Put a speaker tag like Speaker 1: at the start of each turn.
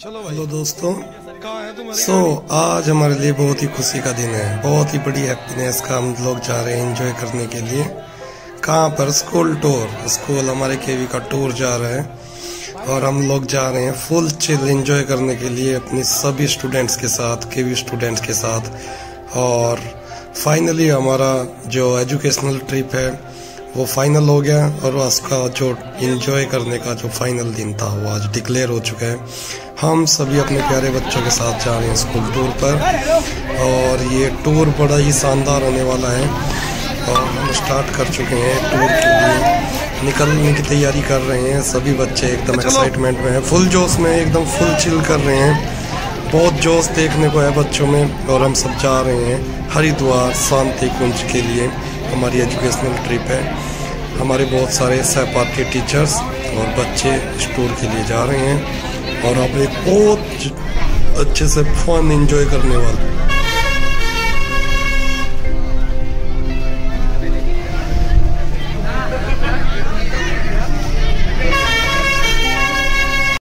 Speaker 1: चलो
Speaker 2: हेलो दोस्तों। सो आज हमारे लिए बहुत ही खुशी का दिन है। बहुत ही बड़ी हैप्पीनेस का हम लोग जा रहे हैं एंजॉय करने के लिए। कहाँ पर? स्कूल टूर स्कूल हमारे केवी का टूर जा रहा है। और हम लोग जा रहे हैं फुल चिल एंजॉय करने के लिए अपनी सभी स्टूडेंट्स के साथ केवी स्टूडेंट्स के साथ। और फाइनली हमारा जो एजुकेशनल ट्रिप है वो फाइनल हो गया और उसका जो इन्जॉय करने का जो फाइनल दिन था वो आज डिक्लेयर हो चुका है। हम सभी अपने प्यारे बच्चों के साथ जा रहे हैं स्कूल टूर पर और ये टूर बड़ा ही शानदार होने वाला है और हम स्टार्ट कर चुके हैं टूर के लिए। निकलने की तैयारी कर रहे हैं सभी बच्चे एकदम एक्साइटमेंट में हैं। फुल जोश में एकदम फुल चिल कर रहे हैं। बहुत जोश देखने को है बच्चों में और हम सब जा रहे हैं हरिद्वार शांति कुंज के लिए। हमारी एजुकेशनल ट्रिप है। हमारे बहुत सारे सहपाठी टीचर्स और बच्चे इस टूर के लिए जा रहे हैं और आप एक बहुत अच्छे से फन एंजॉय करने वाले